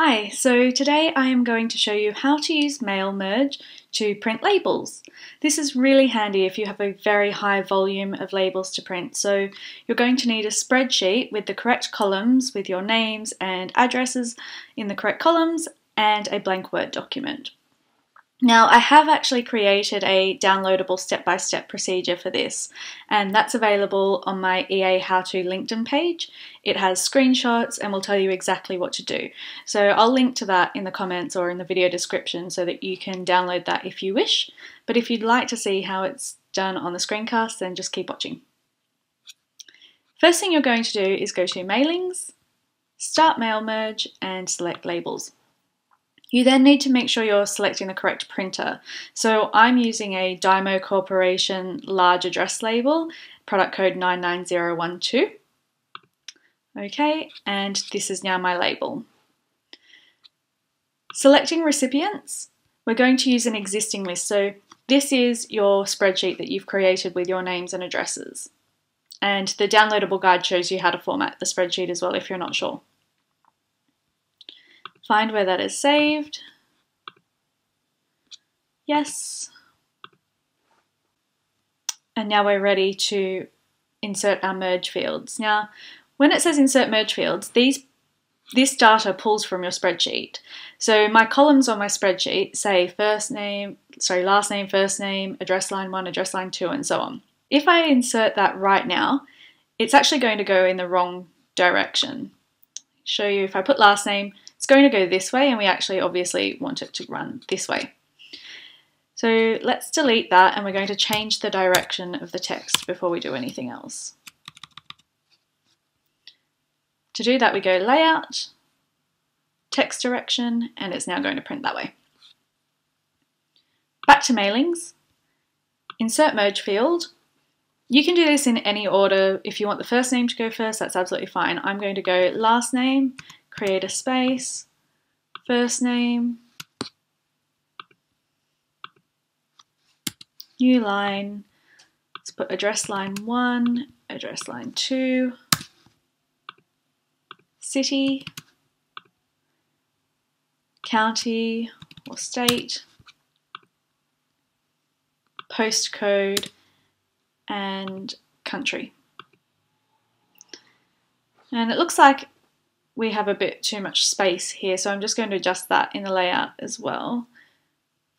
Hi, so today I am going to show you how to use mail merge to print labels. This is really handy if you have a very high volume of labels to print. So you're going to need a spreadsheet with the correct columns with your names and addresses in the correct columns and a blank Word document. Now, I have actually created a downloadable step-by-step procedure for this, and that's available on my EA How To LinkedIn page. It has screenshots and will tell you exactly what to do. So I'll link to that in the comments or in the video description so that you can download that if you wish. But if you'd like to see how it's done on the screencast, then just keep watching. First thing you're going to do is go to Mailings, Start Mail Merge, and select Labels. You then need to make sure you're selecting the correct printer. So I'm using a Dymo Corporation large address label, product code 99012. Okay, and this is now my label. Selecting recipients, we're going to use an existing list. So this is your spreadsheet that you've created with your names and addresses. And the downloadable guide shows you how to format the spreadsheet as well if you're not sure. Find where that is saved. Yes. And now we're ready to insert our merge fields. Now, when it says insert merge fields, these this data pulls from your spreadsheet. So my columns on my spreadsheet say first name, sorry, last name, first name, address line one, address line two, and so on. If I insert that right now, it's actually going to go in the wrong direction. Show you if I put last name, it's going to go this way and we actually obviously want it to run this way. So let's delete that and we're going to change the direction of the text before we do anything else. To do that we go Layout, Text Direction, and it's now going to print that way. Back to Mailings, Insert Merge Field. You can do this in any order. If you want the first name to go first, that's absolutely fine. I'm going to go last name, create a space, first name, new line, let's put address line 1, address line 2, city, county or state, postcode, and country. And it looks like we have a bit too much space here, so I'm just going to adjust that in the layout as well.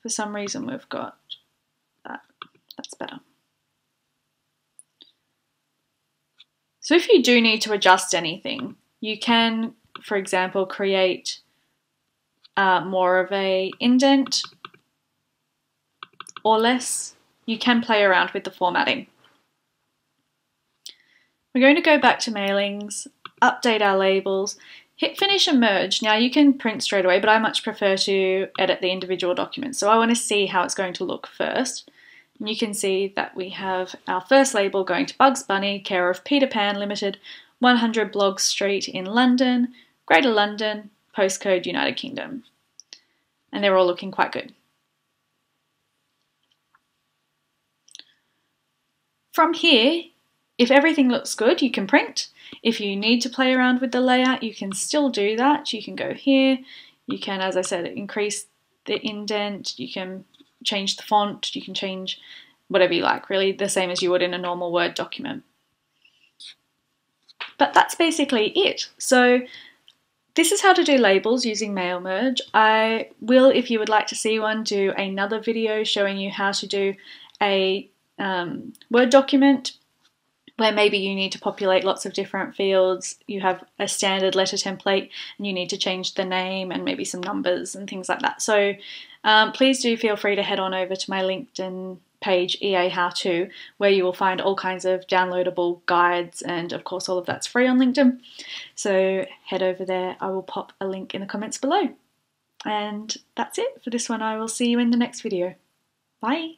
For some reason we've got that. That's better. So if you do need to adjust anything, you can, for example, create uh, more of a indent or less. You can play around with the formatting. We're going to go back to mailings update our labels, hit finish and merge. Now you can print straight away, but I much prefer to edit the individual documents. So I want to see how it's going to look first. And you can see that we have our first label going to Bugs Bunny, care of Peter Pan Limited, 100 Blog Street in London, Greater London, postcode United Kingdom. And they're all looking quite good. From here, if everything looks good, you can print. If you need to play around with the layout, you can still do that. You can go here. You can, as I said, increase the indent. You can change the font. You can change whatever you like, really the same as you would in a normal Word document. But that's basically it. So this is how to do labels using mail merge. I will, if you would like to see one, do another video showing you how to do a um, Word document where maybe you need to populate lots of different fields, you have a standard letter template and you need to change the name and maybe some numbers and things like that. So um, please do feel free to head on over to my LinkedIn page, EA How To, where you will find all kinds of downloadable guides and of course all of that's free on LinkedIn. So head over there, I will pop a link in the comments below. And that's it for this one, I will see you in the next video. Bye!